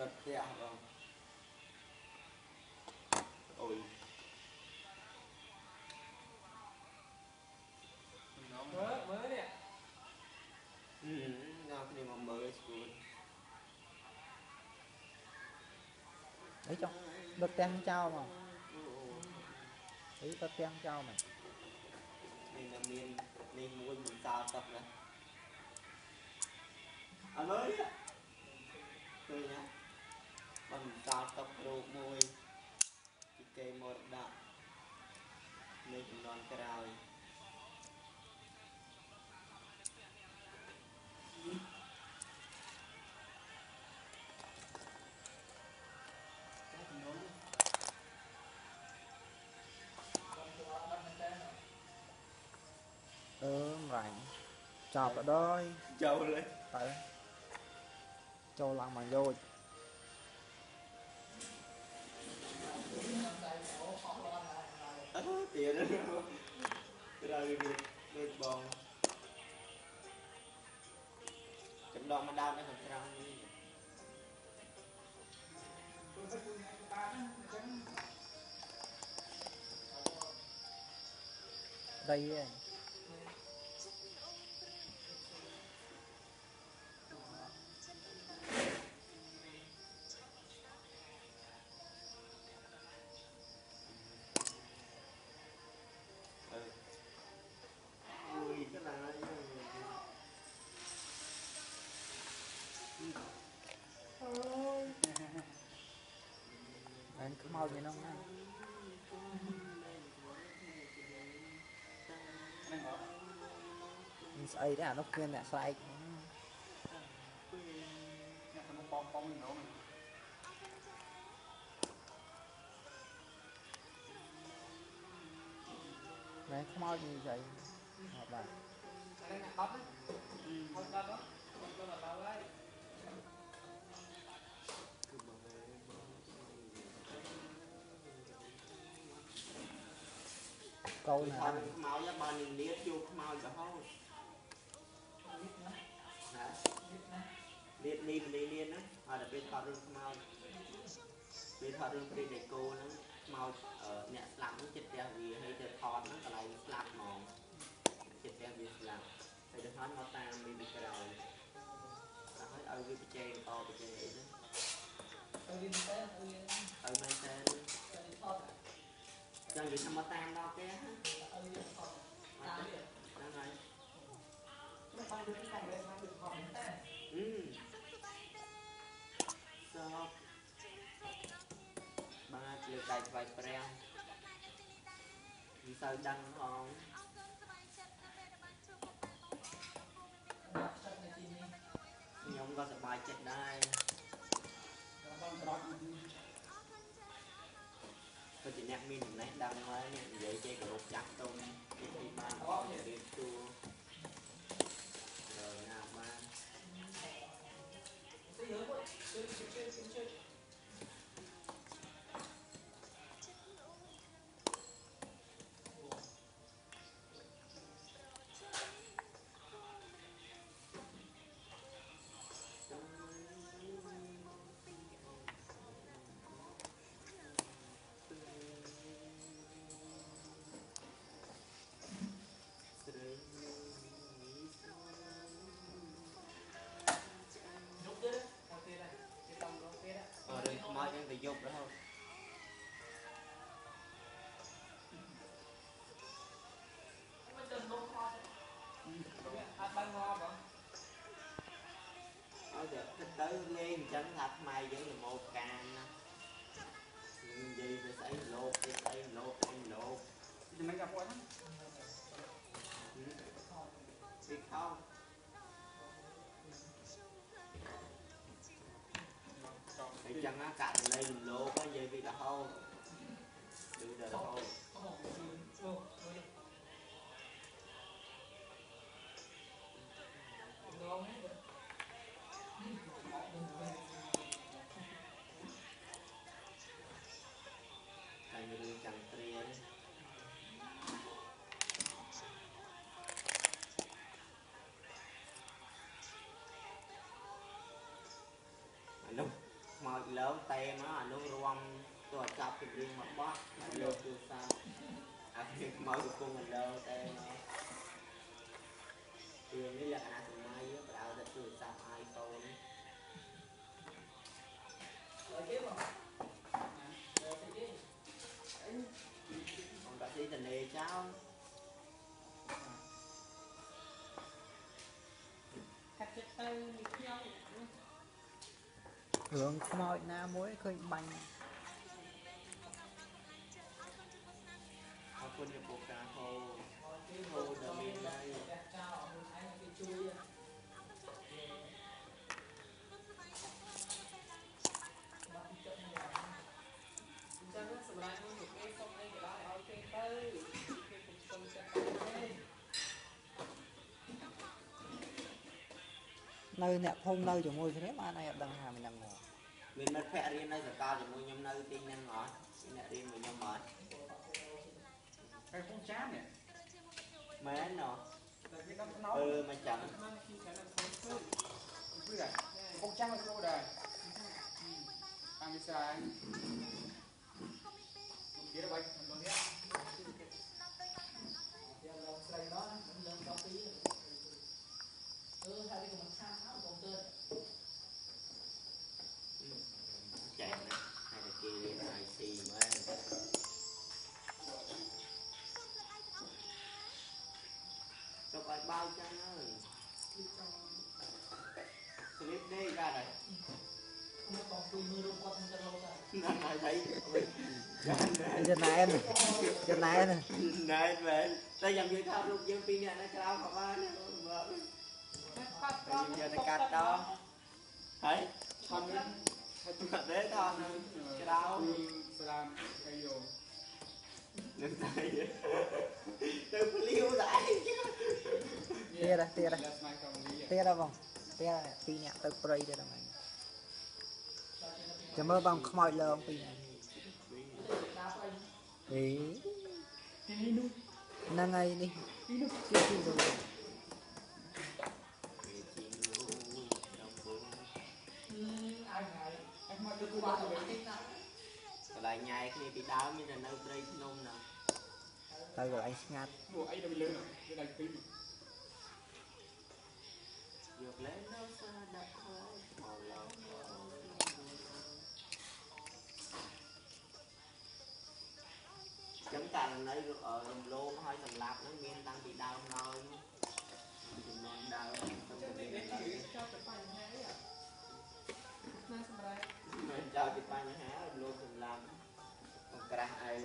ដុតផ្ទះបងអូយមើលមើលនេះហឹមដល់គ្នាមកមើលស្គូតអីចុះដុតផ្ទះចោលមកអីដុ តផ្ទះចោលមកនេះនៅមាននេះមួយមិនសល់តុកណាអត់មើលនេះឃើញណាមិនសល់តុកគ្រូមួយពីគេមរតកនៅចំនួនក្រោយអឺម្រាញ់ចប់ទៅដល់ចូលលេទៅចូលឡើងមកយោជ អឺទៀតត្រូវវាដូចបងចំដកម្ដ ឯងខ្មោចនេះនោះណាហ្នឹងហ៎មានស្អីដែរអានោះគ្មានអ្នកស្រែកអ្នកខ្ញុំប៉ំប៉ំហ្នឹងមែនខ្មោចនេះស្អីអត់បាទអានេះអ្នកដុតណាហត់ដុតហ៎ហត់ដុតដល់ហើយ កូនថណាតខ្មោចបាននឹងលៀតជួខ្មោចរហូតណាលៀតនេះនេះលៀនហ្នឹងហើយដល់ពេលថតរឿងខ្មោចពេលថតរឿងព្រីដេកូហ្នឹងខ្មោចអ្នកស្លាប់ហ្នឹងចិត្តផ្ទះវាហើយទៅថតហ្នឹងកន្លែងស្លាប់ហ្មងចិត្តផ្ទះវាស្លាប់ហើយទៅថតមកតាមមីពីក្រោយហើយឲ្យវាប្រជែងតប្រជែងអីហ្នឹងទៅវិញទៅទៅវិញឲ្យមែនតើទៅថតចឹង និយាយថាមកតាមដល់គេហ្នឹងទៅវិញថតតាមនេះហើយមិនបានដូចតែមិនបានដូចថតតែអឺសោកបាទលើកដៃថ្វាយព្រះមិនសូវដឹងផងចិត្តនៅទីនេះខ្ញុំក៏សប្បាយចិត្តដែរបងក្រោយ ក៏ជាអ្នកមានចំណេះដឹង ឲ្យតែគិតទៅលេងអញ្ចឹងថាខ្មែរយើងល្មោកានណានិយាយទៅស្អីលោកទៅស្អីលោកស្អីលោ លើតេមកអានោះរំទោះចាប់ជំរៀងមកបោះមកលើទូរស័ព្ទអានេះមកកំពុងមកលើតេមកគឺនេះលក្ខណៈ រឿងខ្មោចណា នៅអ្នកភូមិនៅជាមួយគ្នាបានអីអត់ដឹងថាមិនដឹងមក mình mất phẹ riêng đây giờ cao thì mua nhâm nơi tinh nhân ngọt nè riêng mình nhâm mệt តែកូនចាមនេះ mến nó តែគេដល់ថ្នោត ừ mà chẳng មកគីឆានអត់ខ្លួនធ្វើព្រឹកកូនចាមមកចូលដែរតាមវិសាលមកទៀតបាយមិនលងនេះ យកឡងស្រីដល់មិនលើដល់ពីអឺហើយក៏មិនខាតអត់បងទៅ chạy nè hay là kia riêng hai xì mới cho phải bao chân ơi clip đi ra đây មកបងគួយមើលរូបគាត់មិនទៅលោកដែរ nè này thấy ចំណែនចំណែន này về ta dầm dưới thao lúc dân pin này nó cao mà ba nè vợ ខាត់ ta dầm giờ ta cắt đó thấy ឆាន់នេះ thật đấy thôi cao សាឡាមកាយយោ đừng tay từ liêu lại ទៀតហ៎ទៀតហ៎ឡា ស្មៃកំលីទៀតហ៎បងទៀតហ៎ពីរនាក់ទៅព្រៃទៀតហ្នឹងចាំមើលបងខ្មោចលើងពីរនាក់ដាប់អីអេទីនេះនោះហ្នឹងហើយនេះទីនោះទៀតទីនោះ về chim luôn trong buồn អើហើយអត់មកទៅគូបាបាត់ត់ទៅទៅវិញណា còn lại nhai kia bị đau như là nơi đây nôm nè ទៅកន្លែងស្ងាត់នោះអីដល់លើគេដល់ពី dược lên đâu xa đặt hơi màu lòng chấm cành này ở lô hơi sầm lạp nó miên đang bị đau nôi non đau không ចឹង có វា bị វា đau ចោលទៅបញ្ហាអីណាសម្រាប់ chào chị ba nhà há lô sầm lạp còn cà ai